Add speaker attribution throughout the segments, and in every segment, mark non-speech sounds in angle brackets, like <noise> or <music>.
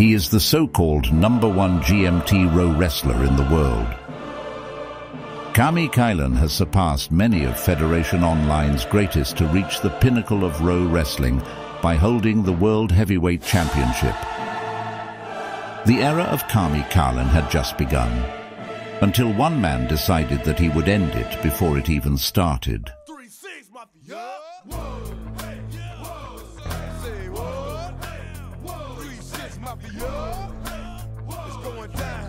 Speaker 1: He is the so-called number one GMT Row wrestler in the world. Kami Kalen has surpassed many of Federation Online's greatest to reach the pinnacle of Row Wrestling by holding the World Heavyweight Championship. The era of Kami Kalen had just begun, until one man decided that he would end it before it even started.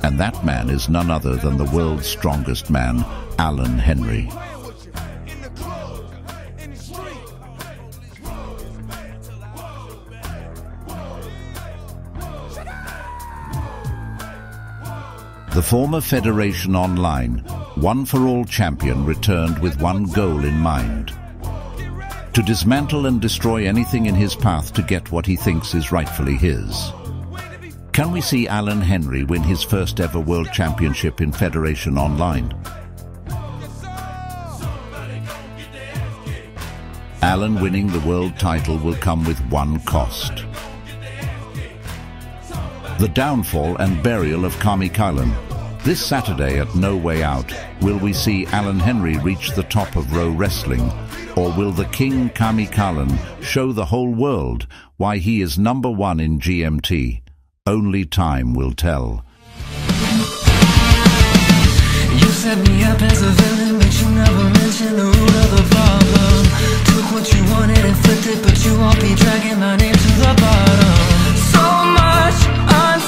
Speaker 1: And that man is none other than the world's strongest man, Alen Henry. The former Federation Online, One for All champion returned with one goal in mind. To dismantle and destroy anything in his path to get what he thinks is rightfully his. Can we see Alen Henry win his first ever World Championship in Federation Online? Alen winning the world title will come with one cost the downfall and burial of Kami Kalen. This Saturday at No Way Out, will we see Alen Henry reach the top of Row Wrestling, or will the King Kami show the whole world why he is number one in GMT? Only time will tell.
Speaker 2: You set me up as a villain, but you never mentioned the root of the problem. Took what you wanted and flipped it, but you won't be dragging my name to the bottom. So much.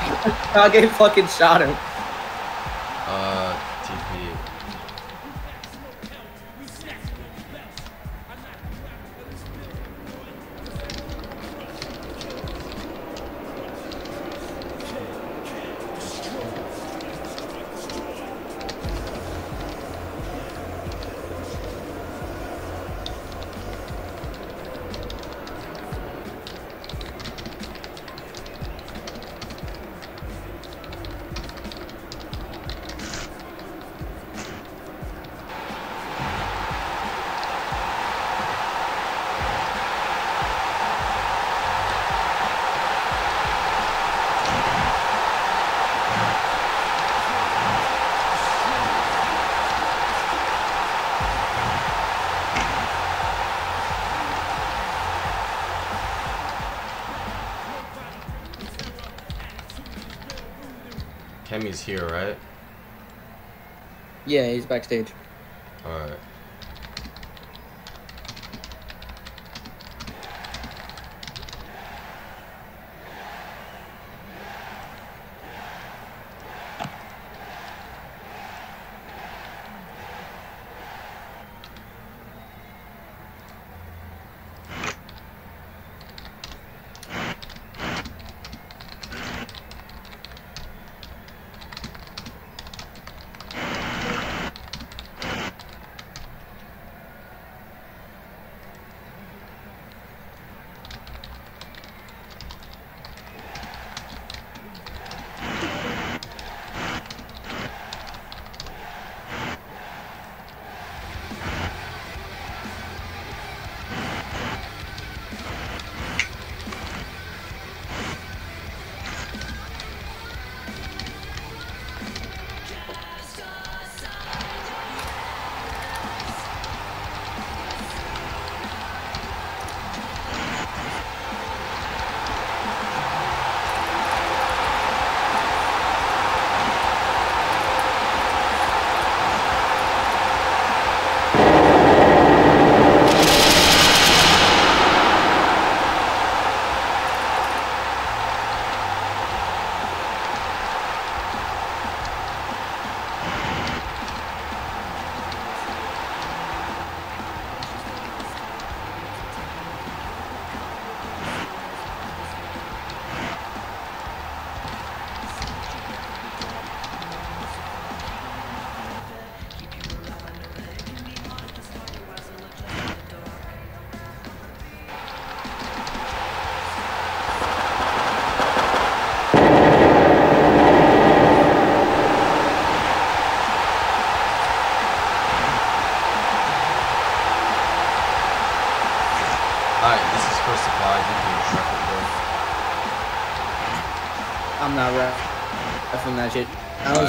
Speaker 2: <laughs>
Speaker 3: Kage <laughs> fucking shot him.
Speaker 4: Kemi's here, right?
Speaker 3: Yeah, he's backstage.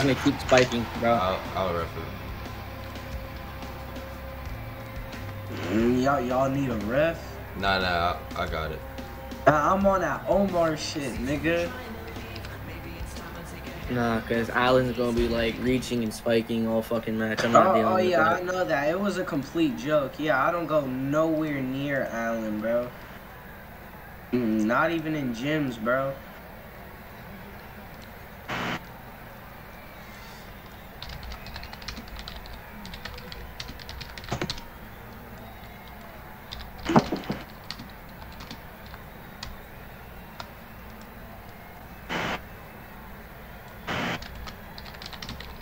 Speaker 3: I was gonna keep spiking, bro.
Speaker 4: I'll, I'll ref it.
Speaker 5: Mm, y'all, y'all need a ref?
Speaker 4: Nah, nah, I, I got it.
Speaker 5: I'm on that Omar shit, nigga.
Speaker 3: Nah, cause Allen's gonna be like reaching and spiking all fucking match. I'm not
Speaker 5: Oh,
Speaker 3: dealing
Speaker 5: oh
Speaker 3: with
Speaker 5: yeah, I know that. It was a complete joke. Yeah, I don't go nowhere near Allen, bro. Mm, Not even in gyms, bro.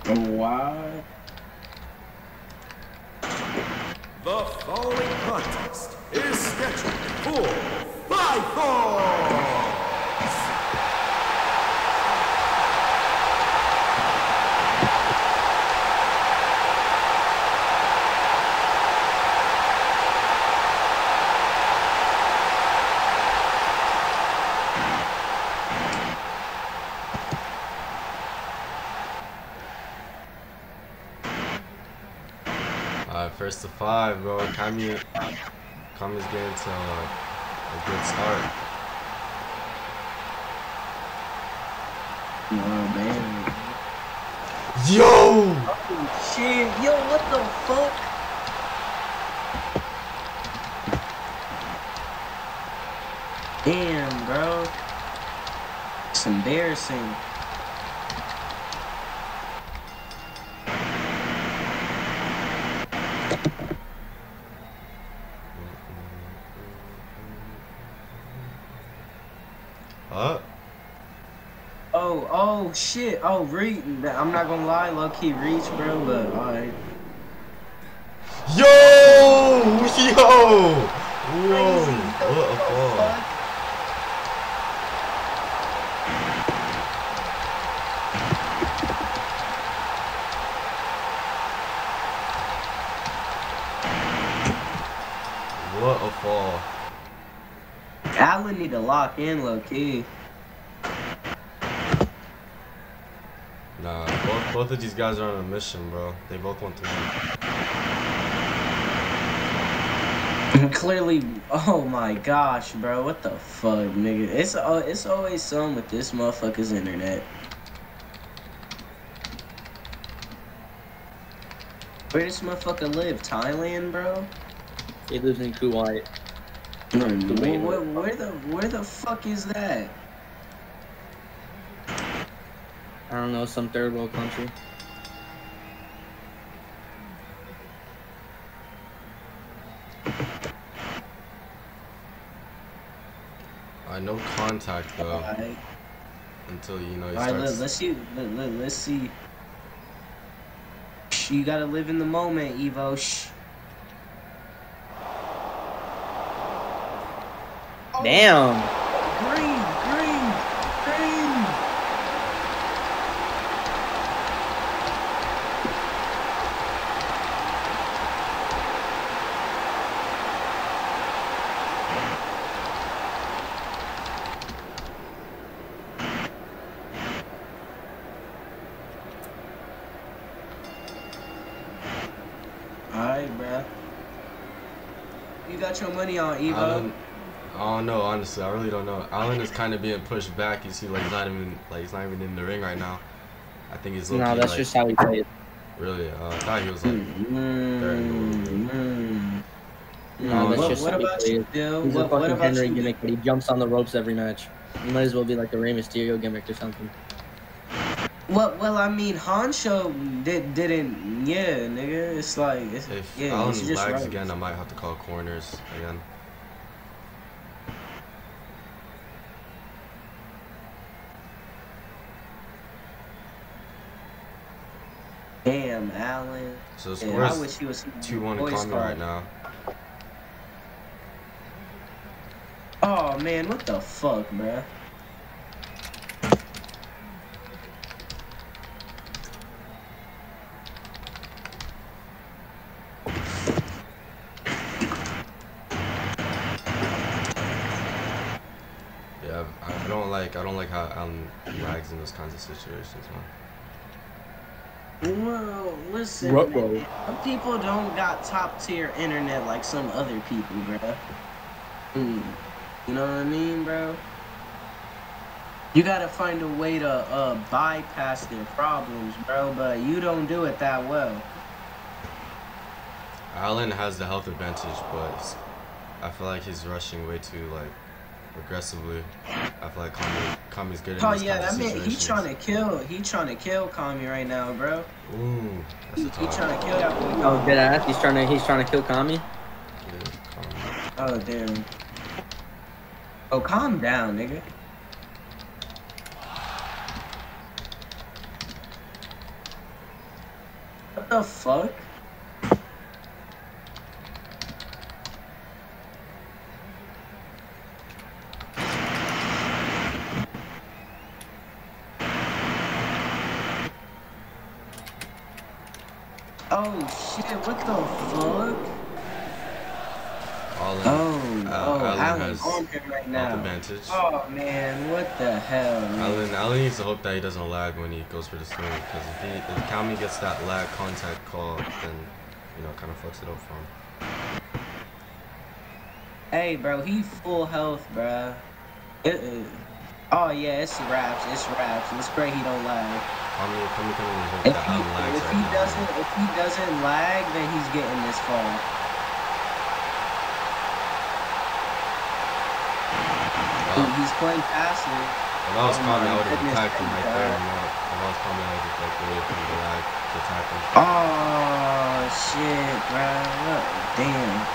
Speaker 5: Why?
Speaker 6: The following contest is scheduled for five falls.
Speaker 4: Alright, first to bro. Kami, Kami's getting to uh, a good start.
Speaker 5: Oh man.
Speaker 4: Yo!
Speaker 5: Shit, yo, what the fuck? Damn, bro. It's embarrassing. Shit. Oh, reach. I'm not gonna lie, low key reach, bro, but alright.
Speaker 4: Yo! Yo! Whoa!
Speaker 5: Crazy.
Speaker 4: What a fall. What a fall.
Speaker 5: Allen need to lock in low key.
Speaker 4: Nah, both, both of these guys are on a mission, bro. They both want to win. <laughs>
Speaker 5: Clearly, oh my gosh, bro, what the fuck, nigga? It's uh, it's always something with this motherfucker's internet. Where does this motherfucker live? Thailand, bro?
Speaker 3: He lives in Kuwait.
Speaker 5: Mm, where, where, where the where the fuck is that?
Speaker 3: I don't know, some third world country.
Speaker 4: I no contact though
Speaker 5: Alright,
Speaker 4: until you know he
Speaker 5: alright, let,
Speaker 4: starts.
Speaker 5: let's see, let, let, let's see. Shh, You gotta live in the moment, Evo. Shh. Oh. Damn. Alright, bruh. You got your money on Evo.
Speaker 4: Allen, I don't know, honestly. I really don't know. Allen is kind of being pushed back. You see, like he's not even like he's not even in the ring right now. I think he's looking
Speaker 3: No, that's
Speaker 4: like
Speaker 3: just how he plays.
Speaker 4: really. Uh, I thought he was like
Speaker 5: Mm, mm.
Speaker 3: No, that's
Speaker 5: what,
Speaker 3: just
Speaker 5: what
Speaker 3: how he
Speaker 5: about you,
Speaker 3: plays.
Speaker 5: Bill?
Speaker 3: He's a
Speaker 5: What, what
Speaker 3: fucking
Speaker 5: about
Speaker 3: Henry
Speaker 5: you?
Speaker 3: gimmick, but he jumps on the ropes every match. He might as well be like a Rey Mysterio gimmick or something.
Speaker 5: Well, well, I mean, Honcho did didn't. Yeah, nigga, it's like it's,
Speaker 4: if
Speaker 5: yeah,
Speaker 4: Allen lags
Speaker 5: right.
Speaker 4: again, I might have to call corners again.
Speaker 5: Damn, Allen.
Speaker 4: So the
Speaker 5: Yeah, I wish
Speaker 4: is
Speaker 5: he was
Speaker 4: two one
Speaker 5: boy
Speaker 4: Kami
Speaker 5: star.
Speaker 4: right now.
Speaker 5: Oh man, what the fuck, bruh?
Speaker 4: like I don't like how Allen lags in those kinds of situations, man.
Speaker 5: Well, listen,
Speaker 3: Ruh-roh.
Speaker 5: man, some people don't got top tier internet like some other people, bro. Mm. You know what I mean, bro? You gotta find a way to uh, bypass their problems, bro, but you don't do it that well.
Speaker 4: Allen has the health advantage, but I feel like he's rushing way too like aggressively. I feel like Kami, Kami's good in
Speaker 5: Oh yeah, that man, he trying to kill, he trying to kill Kami right now, bro.
Speaker 4: Ooh, that's
Speaker 5: He,
Speaker 4: a
Speaker 5: he trying to kill that boy.
Speaker 3: Oh, dead ass. He's trying to. He's trying to kill Kami.
Speaker 4: Yeah, oh, Kami.
Speaker 5: Oh damn. Oh, calm down, nigga. What the fuck? Oh shit, what the fuck?
Speaker 4: All in.
Speaker 5: Oh,
Speaker 4: Al-
Speaker 5: oh,
Speaker 4: Allen has
Speaker 5: on him right now.
Speaker 4: advantage.
Speaker 5: Oh man, what the hell, man?
Speaker 4: Allen, Allen needs to hope that he doesn't lag when he goes for the swing, because if he, if Kami gets that lag contact call, then you know, kind of fucks it up for him.
Speaker 5: Hey, bro, he full health, bro. It, it- oh yeah, it's raps, it's raps. It's great he don't lag.
Speaker 4: Kami, Kami can only hope
Speaker 5: If he if
Speaker 4: right
Speaker 5: he
Speaker 4: now.
Speaker 5: doesn't if he doesn't lag, then he's getting this far.
Speaker 4: Wow.
Speaker 5: He- He's playing passive.
Speaker 4: Oh if I was
Speaker 5: Oh
Speaker 4: Kami,
Speaker 5: my
Speaker 4: I would have attacked him right there. You know, if I was Kami, I would have like waited for him to lag to attack him.
Speaker 5: Oh shit, bro. Damn.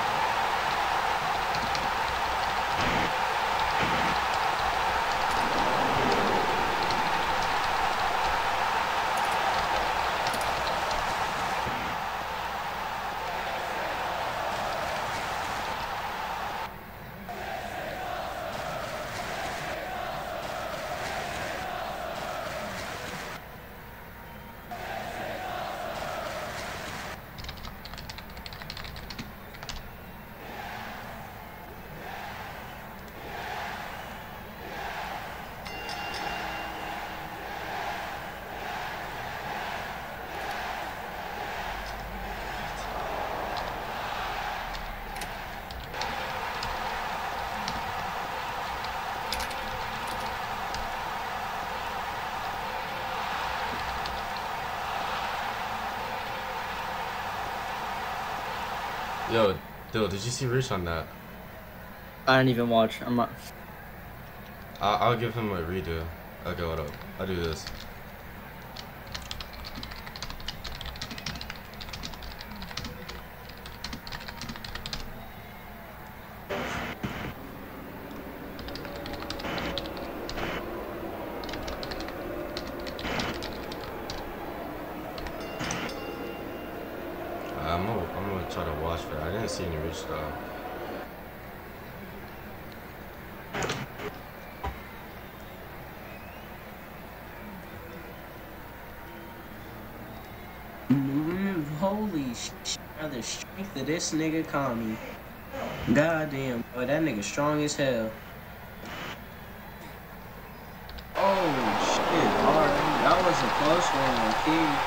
Speaker 4: Yo, Dill, did you see Rich on that?
Speaker 3: I didn't even watch. I'm not.
Speaker 4: I I'll give him a redo. Okay, what up? I'll do this. I'm gonna, I'm gonna try to watch for that. I
Speaker 5: Mm, holy shit, the strength of this nigga Kami. Goddamn, boy, that nigga strong as hell. Oh shit, alright. That was a close one, okay.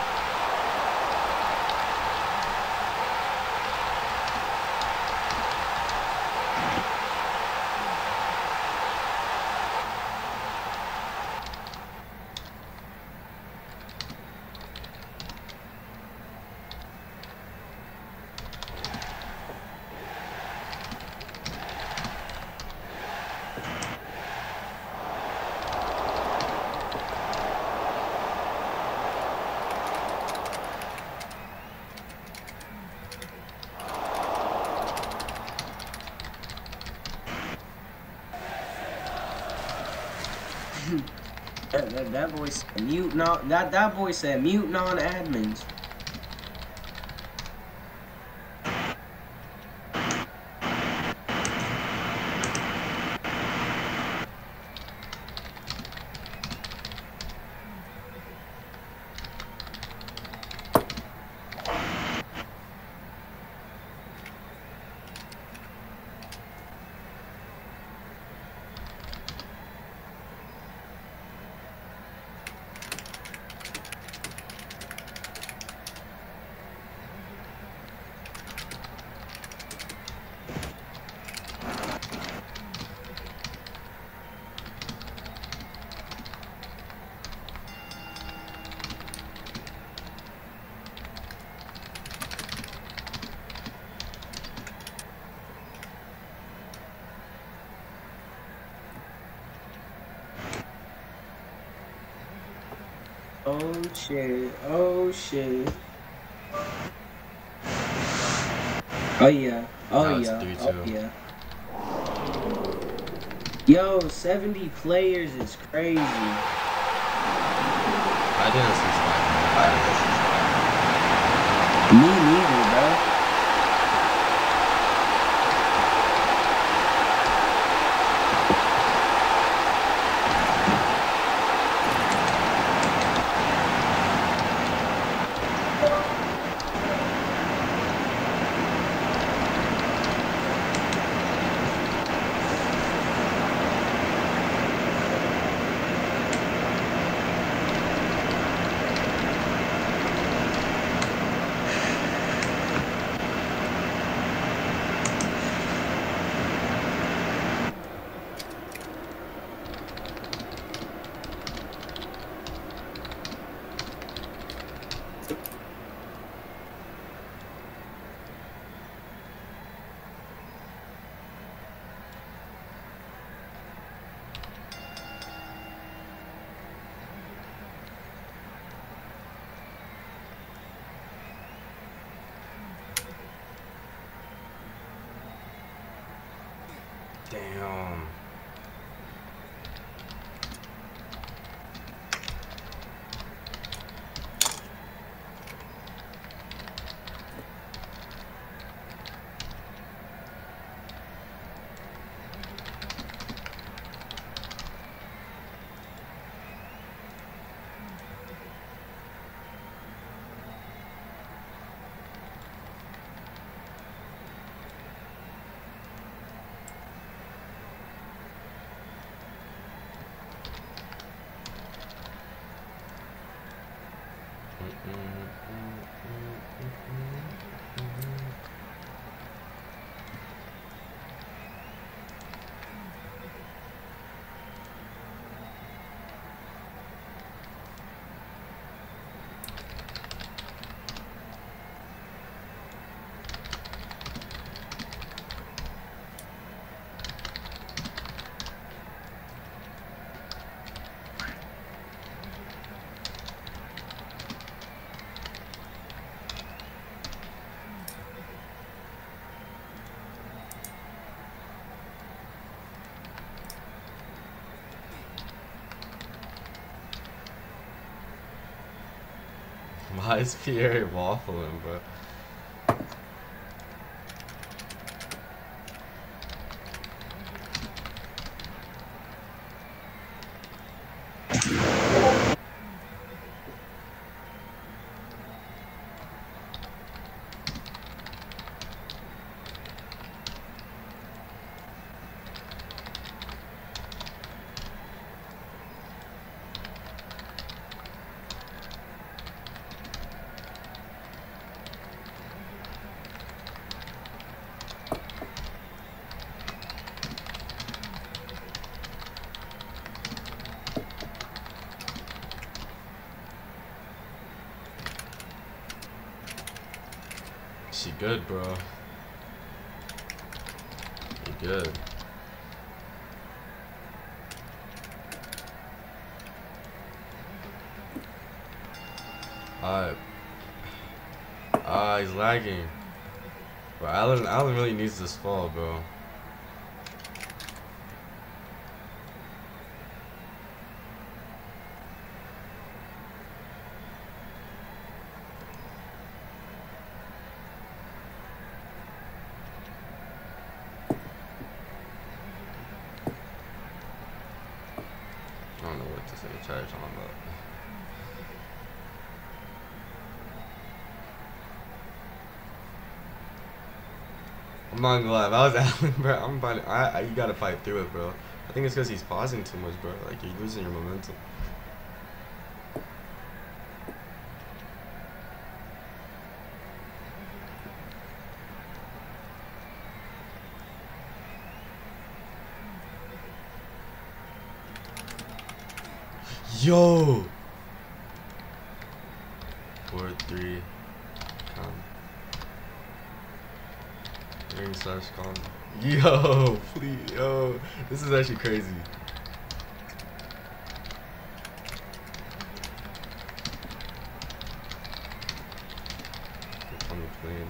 Speaker 5: That, that, said mute non that that boy said mute non admins. Oh shit. Oh shit. Oh yeah. Oh yeah.
Speaker 4: 3-2.
Speaker 5: Oh yeah. Yo, 70 players is crazy.
Speaker 4: I didn't see Spike.
Speaker 7: I didn't see
Speaker 5: Me neither, bro.
Speaker 4: Damn. Mm. Why is Pierre waffling, bro? She good, bro. You good. Alright. Ah, he's lagging. Bro, Allen, Allen really needs this fall, bro. I don't know what to say. Charge on, but. I'm not gonna lie, if I was <laughs> Allen, bro, I'm finding, I, I, you gotta fight through it, bro. I think it's because he's pausing too much, bro. Like, you're losing your momentum. Yo! actually crazy. On the plane.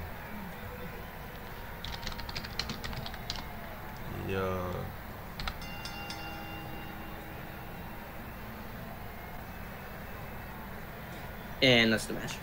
Speaker 4: Yeah.
Speaker 3: And that's the match.